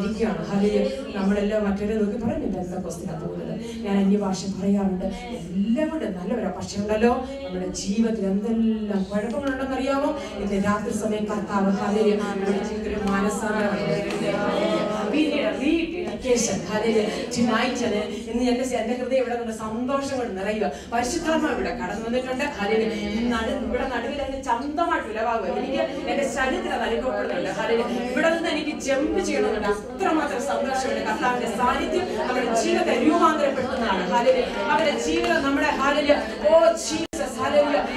ഇരിക്കുകയാണ്. ഹലിയ നമ്മളെല്ലാം മറ്റൊരു നോക്കി പറഞ്ഞു ബന്ധക്കോസ്തിനാ പോകുന്നത്? ഞാൻ അന്യഭാഷ പറയാറുണ്ട്. എല്ലാവരും നല്ലവരാ പക്ഷെ നമ്മുടെ ജീവിതത്തിൽ എന്തെല്ലാം കുഴപ്പങ്ങളുണ്ടെന്ന് അറിയാമോ ഇന്ന് രാത്രി സമയം കർത്താവ് ഹല്ലേലൂയ നമ്മുടെ ജീവിതത്തിൽ ഒരു മാനസാന്തരം ഇന്ന് എന്റെ എന്റെ ഹൃദയം ഇവിടെ നിന്ന് സന്തോഷം കൊണ്ട് നിറയുക പരിശുദ്ധാത്മാവ് ഇവിടെ കടന്നു വന്നിട്ടുണ്ട്. ഈ നടു ഇവിടെ നടുവിൽ എന്റെ ചന്തമായിട്ട് ഉലവാകുക എനിക്ക് എന്റെ ശരീരത്തിൽ അനുഭവപ്പെടുന്നുണ്ട് ഹല്ലേലൂയ. ഇവിടെ നിന്ന് എനിക്ക് ജമ്പ് ചെയ്യണമെന്നുണ്ട് അത്രമാത്രം സന്തോഷമുണ്ട് കർത്താവിന്റെ സാന്നിധ്യം നമ്മുടെ ജീവിതത്തെ രൂപാന്തരപ്പെടുത്തുന്നതാണ് ഹല്ലേലൂയ. അവരുടെ ജീവിതം നമ്മുടെ ഹാലല് ഓ ജീസസ്.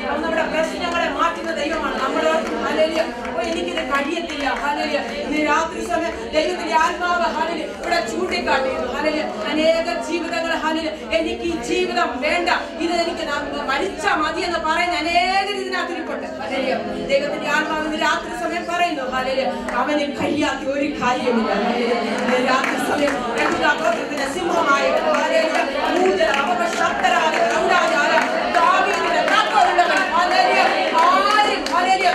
അവൻ നമ്മുടെ പ്രശ്നങ്ങളെ മാറ്റുന്ന ദൈവമാണ് നമ്മൾ ഹല്ലേലൂയ. ഓ എനിക്കിത് കഴിയത്തില്ല ഹല്ലേലൂയ. ഇന്ന് രാത്രി സമയം ദൈവത്തിന്റെ ആത്മാവ് ചൂണ്ടിക്കാട്ടിയിരുന്നു ഹല്ലേലൂയ. അനേക ജീവിതങ്ങൾ ഹല്ലേലൂയ എനിക്ക് ഈ ജീവിതം വേണ്ട ഇത് എനിക്ക് മരിച്ചാ മതി എന്ന് പറയുന്ന അനേകർ ഇതിനകത്തിരിപ്പുണ്ട് ഹല്ലേലൂയ. ദൈവത്തിന്റെ ആത്മാവ് രാത്രി സമയം പറയുന്നു ഹല്ലേലൂയ. അവന് കഴിയാത്ത ഒരു കാര്യമില്ല രാത്രി സമയം യഹൂദഗോത്രത്തിന്റെ സിംഹമായ. ആരും ഹല്ലേലൂയ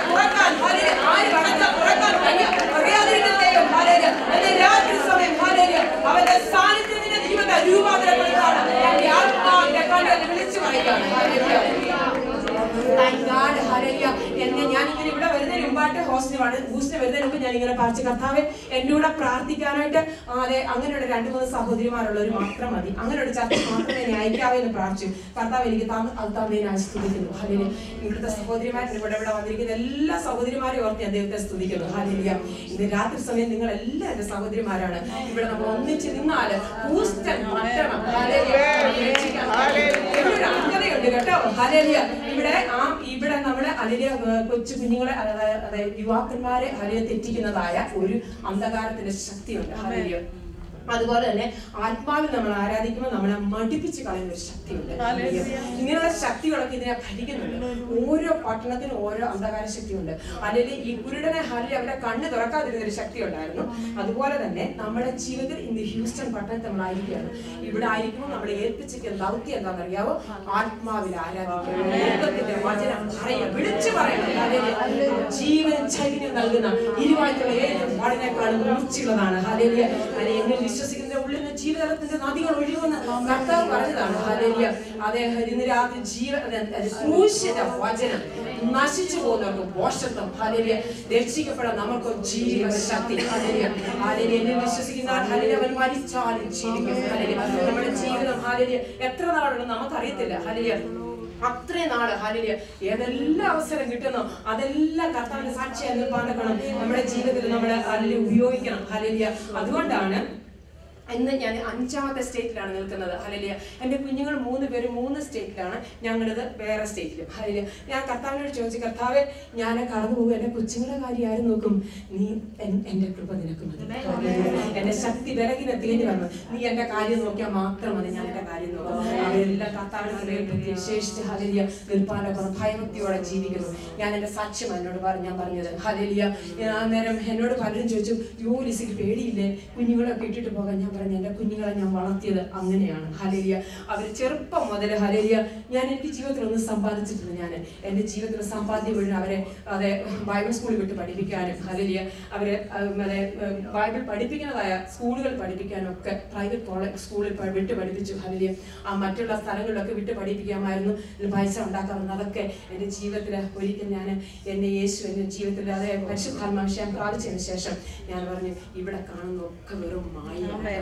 ആരും അടച്ചാൽ തുറക്കാൻ കഴിയ- അറിയാതിരിക്കുന്ന ദൈവം ഹല്ലേലൂയ. ഇന്ന് രാത്രി സമയം ഹല്ലേലൂയ. അവന്റെ സാന്നിധ്യത്തിന്റെ ജീവിതത്തെ രൂപാന്തരപ്പെടുത്താണ് എന്റെ ആത്മാവിന്റെ കണ്ണിൽ വിളിച്ചു പറയുകയാണ് ഹല്ലേലൂയ. Thank God, hallelujah. എന്നെ ഞാൻ ഇങ്ങനെ ഇവിടെ വരുന്നതിന് ഹോസ്റ്റലിൽ ബൂസ്റ്റിന് വരുന്നതിനൊക്കെ ഞാൻ ഇങ്ങനെ പറിച്ച് കർത്താവ് എന്റെ കൂടെ പ്രാർത്ഥിക്കാനായിട്ട് അതെ അങ്ങനെയുള്ള രണ്ട് മൂന്ന് സഹോദരിമാരുള്ളവർ മാത്രം മതി. അങ്ങനെ ഒരു ചർച്ച മാത്രമേ ഞാൻ അയക്കാവേ എന്ന് പ്രാർത്ഥിച്ചു. കർത്താവ് എനിക്ക് തന്ന് അത് തന്നെ ഞാൻ സ്തുതിക്കുന്നു ഹലിന് ഇവിടുത്തെ സഹോദരിമാർ ഇവിടെ ഇവിടെ വന്നിരിക്കുന്ന എല്ലാ സഹോദരിമാരെയും ഓർത്ത് ഞാൻ ദൈവത്തെ സ്തുതിക്കുന്നു. ഹലിയ ഇന്ന് രാത്രി സമയം നിങ്ങൾ എല്ലാ എന്റെ സഹോദരിമാരാണ്. ഇവിടെ നമ്മൾ ഒന്നിച്ച് നിന്നാൽ കേട്ടോ. ഹലേലിയ ഇവിടെ ആ ഇവിടെ നമ്മൾ അലിയ കൊച്ചു കുഞ്ഞുങ്ങളെ അതായത് യുവാക്കന്മാരെ ഹരിയെ തെറ്റിക്കുന്നതായ ഒരു അന്ധകാരത്തിന്റെ ശക്തിയുണ്ട്. അതുപോലെ തന്നെ ആത്മാവിൽ നമ്മൾ ആരാധിക്കുമ്പോൾ നമ്മളെ മടിപ്പിച്ച് കളയുന്ന ഒരു ശക്തിയുണ്ട്. ഇങ്ങനെയുള്ള ശക്തികളൊക്കെ ഇതിനെ ഭരിക്കുന്നുണ്ട്. ഓരോ പട്ടണത്തിനും ഓരോ അന്ധകാര ശക്തിയുണ്ട്. അല്ലെങ്കിൽ ഈ കുരുടനെ ഹരി അവരുടെ കണ്ണ് തുറക്കാതിരുന്ന ഒരു ശക്തി ഉണ്ടായിരുന്നു അതുപോലെ തന്നെ നമ്മുടെ ജീവിതത്തിൽ ഇന്ന് ഹ്യൂസ്റ്റൺ പട്ടണത്തിൽ നമ്മളായിരിക്കുകയാണ് ഇവിടെ ആയിരിക്കുമ്പോൾ നമ്മളെ ഏൽപ്പിച്ചിരിക്കുന്ന ദൗത്യം എന്താണെന്ന് അറിയാവോ ആത്മാവിൽ ആരാധിക്കുക. വചനം വിളിച്ചു പറയണം. ജീവൻ ചൈതന്യം നൽകുന്ന ഇരുവായിട്ടുള്ള ഏത് പാടിനേക്കാളും മൂർച്ചയുള്ളതാണ് ഹാലേലിയ എന്നിൽ വിശ്വസിക്കുന്ന ഉള്ളിൽ നിന്ന് ജീവജലത്തിന്റെ നദികൾ ഒഴുകുന്ന കർത്താവ് പറഞ്ഞതാണ്. ഹാലേലിയ അദ്ദേഹം ഇന്ന് രാത്രി ജീവ ക്രൂശിന്റെ വചനം നശിച്ചു പോകുന്നവർക്ക് പോഷത്വം ഹാലേലിയ രക്ഷിക്കപ്പെടാൻ നമുക്ക് ജീവശക്തി ഹാലേലിയ ഹാലേലിയ എന്നെ വിശ്വസിക്കുന്ന ഹാലേലിയ അവൻ മരിച്ചാലും ജീവിക്കും. ഹാലേലിയ നമ്മുടെ ജീവിതം ഹാലേലിയ എത്ര നാളുണ്ടെന്ന് നമുക്കറിയത്തില്ല. ഹാലേലിയ അത്രയും നാൾ ഹാലിയ ഏതെല്ലാം അവസരം കിട്ടുന്നോ അതെല്ലാം കർത്താവിന്റെ സാക്ഷിയായി നിൽപ്പാണ്ടക്കണം നമ്മുടെ ജീവിതത്തിൽ നമ്മൾ അതിൽ ഉപയോഗിക്കണം. ഹാലിയ അതുകൊണ്ടാണ് ഇന്ന് ഞാൻ അഞ്ചാമത്തെ സ്റ്റേറ്റിലാണ് നിൽക്കുന്നത്. ഹലിയ എന്റെ കുഞ്ഞുങ്ങൾ മൂന്ന് പേര് മൂന്ന് സ്റ്റേറ്റിലാണ്. ഞങ്ങളിത് വേറെ സ്റ്റേറ്റിലും. ഹലിയ ഞാൻ കർത്താവിനോട് ചോദിച്ചു കർത്താവ് ഞാൻ കടന്നു പോകും എന്റെ കൊച്ചുങ്ങളെ കാര്യം ആരും നോക്കും? നീ എൻ- എന്റെ കൃപ നിനക്ക് മതി. എന്റെ ശക്തി വിലകിനെ തേടി വന്നു. നീ എന്റെ കാര്യം നോക്കിയാൽ മാത്രം മതി ഞാൻ എന്റെ കാര്യം നോക്കും. അവരെല്ലാം കർത്താവിനെ വിശേഷിച്ച് ഹലിയ നിൽപ്പാനൊക്കെ ഭയഭക്തിയോടെ ജീവിക്കുന്നു. ഞാൻ എന്റെ സാക്ഷ്യം എന്നോട് പറഞ്ഞു ഞാൻ പറഞ്ഞത്. ഹലിയ അന്നേരം എന്നോട് പലരും ചോദിച്ചു യോ ലിസിക്ക് പേടിയില്ലേ? കുഞ്ഞുങ്ങളൊക്കെ ഇട്ടിട്ട് പോകാൻ ഞാൻ പറഞ്ഞു എന്റെ കുഞ്ഞുങ്ങളെ ഞാൻ വളർത്തിയത് അങ്ങനെയാണ്. ഹലേലിയ അവർ ചെറുപ്പം മുതൽ ഹലേലിയ ഞാൻ എനിക്ക് ജീവിതത്തിൽ ഒന്നും സമ്പാദിച്ചിട്ടില്ല ഞാൻ എന്റെ ജീവിതത്തിൽ സമ്പാദ്യം വഴി അവരെ അതെ ബൈബിൾ സ്കൂളിൽ വിട്ട് പഠിപ്പിക്കാനും ഹലേലിയ അവരെ അതെ ബൈബിൾ പഠിപ്പിക്കുന്നതായ സ്കൂളുകൾ പഠിപ്പിക്കാനും ഒക്കെ പ്രൈവറ്റ് കോളേജ് സ്കൂളിൽ വിട്ട് പഠിപ്പിച്ചു ഹലേലിയ ആ മറ്റുള്ള സ്ഥലങ്ങളിലൊക്കെ വിട്ട് പഠിപ്പിക്കാമായിരുന്നു. പൈസ ഉണ്ടാക്കാമെന്ന് അതൊക്കെ എന്റെ ജീവിതത്തിൽ ഒരിക്കൽ ഞാൻ എന്റെ യേശു എന്റെ ജീവിതത്തിൽ അതെ പരിശുദ്ധാത്മാവിഷയം പ്രാപിച്ചതിന് ശേഷം ഞാൻ പറഞ്ഞു ഇവിടെ കാണുന്നൊക്കെ വെറും മായ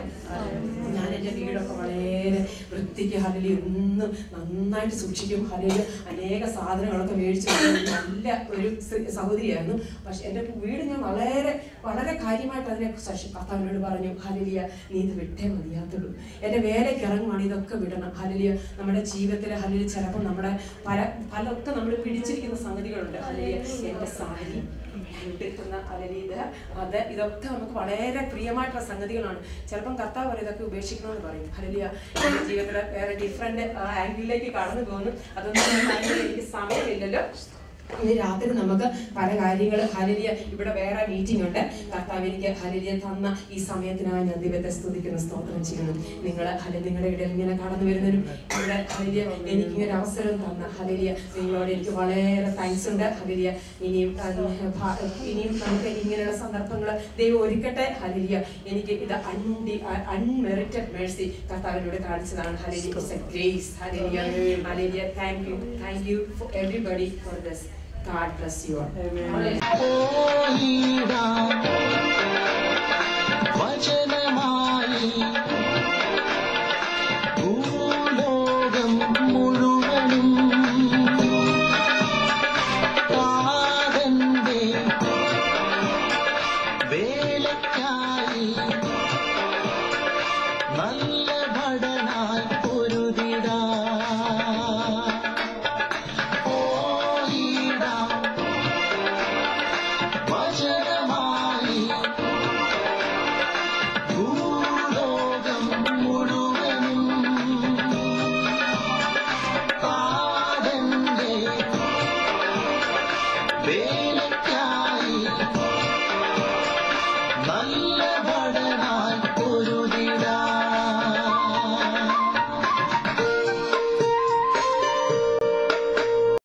ഞാൻ എന്റെ വീടൊക്കെ വളരെ വൃത്തിക്ക് ഹലലി ഒന്നും നന്നായിട്ട് സൂക്ഷിക്കും. ഹലയിൽ അനേക സാധനങ്ങളൊക്കെ മേടിച്ചു നല്ല ഒരു സഹോദരിയായിരുന്നു. പക്ഷെ എന്റെ വീട് ഞാൻ വളരെ വളരെ കാര്യമായിട്ട് അതിനെ കർത്താവിനോട് പറഞ്ഞു ഹലലിയ നീ ഇത് വിട്ടേ മതിയാത്തുള്ളൂ. എന്റെ വേലയ്ക്ക് ഇറങ്ങുവാണ് ഇതൊക്കെ വിടണം. ഹലലിയ നമ്മുടെ ജീവിതത്തിൽ ഹലലിയ ചിലപ്പോൾ നമ്മുടെ പല പലൊക്കെ നമ്മൾ പിടിച്ചിരിക്കുന്ന സംഗതികളുണ്ട്. ഹലലിയ എന്റെ സാരി അല്ലെങ്കിൽ ഇത് അത് ഇതൊക്കെ നമുക്ക് വളരെ പ്രിയമായിട്ടുള്ള സംഗതികളാണ്. ചിലപ്പം കർത്താവ് പറയും ഇതൊക്കെ ഉപേക്ഷിക്കണമെന്ന് പറയും. ഹലിയ എന്റെ ജീവിതത്തിൽ വേറെ ഡിഫറെന്റ് ആംഗിളിലേക്ക് കടന്നു പോകുന്നു. അതൊന്നും എനിക്ക് സമയമില്ലല്ലോ. ഇന്ന് രാത്രി നമുക്ക് പല കാര്യങ്ങൾ ഹലിയ ഇവിടെ വേറെ മീറ്റിംഗ് ഉണ്ട്. കർത്താവ് എനിക്ക് ഹലിയ തന്ന ഈ സമയത്തിനായി ഞാൻ ദൈവത്തെ സ്തുതിക്കുന്ന സ്തോത്രം ചെയ്യുന്നു. നിങ്ങൾ ഹലി നിങ്ങളുടെ ഇടയിൽ ഇങ്ങനെ കടന്നു വരുന്നൊരു ഇവിടെ ഹലിയ എനിക്ക് ഇങ്ങനെ അവസരം തന്ന ഹലിയ നിങ്ങളോട് എനിക്ക് വളരെ താങ്ക്സ് ഉണ്ട്. ഹലിയ ഇനിയും ഇനിയും നമുക്ക് ഇങ്ങനെയുള്ള സന്ദർഭങ്ങൾ ദൈവം ഒരുക്കട്ടെ. ഹലിയ എനിക്ക് ഇത് അൺഡി അൺമെറിറ്റഡ് മേഴ്സി കർത്താവിനോട് കാണിച്ചതാണ്. Hallelujah grace hallelujah hallelujah thank you thank you for everybody for this God bless you all. Amen.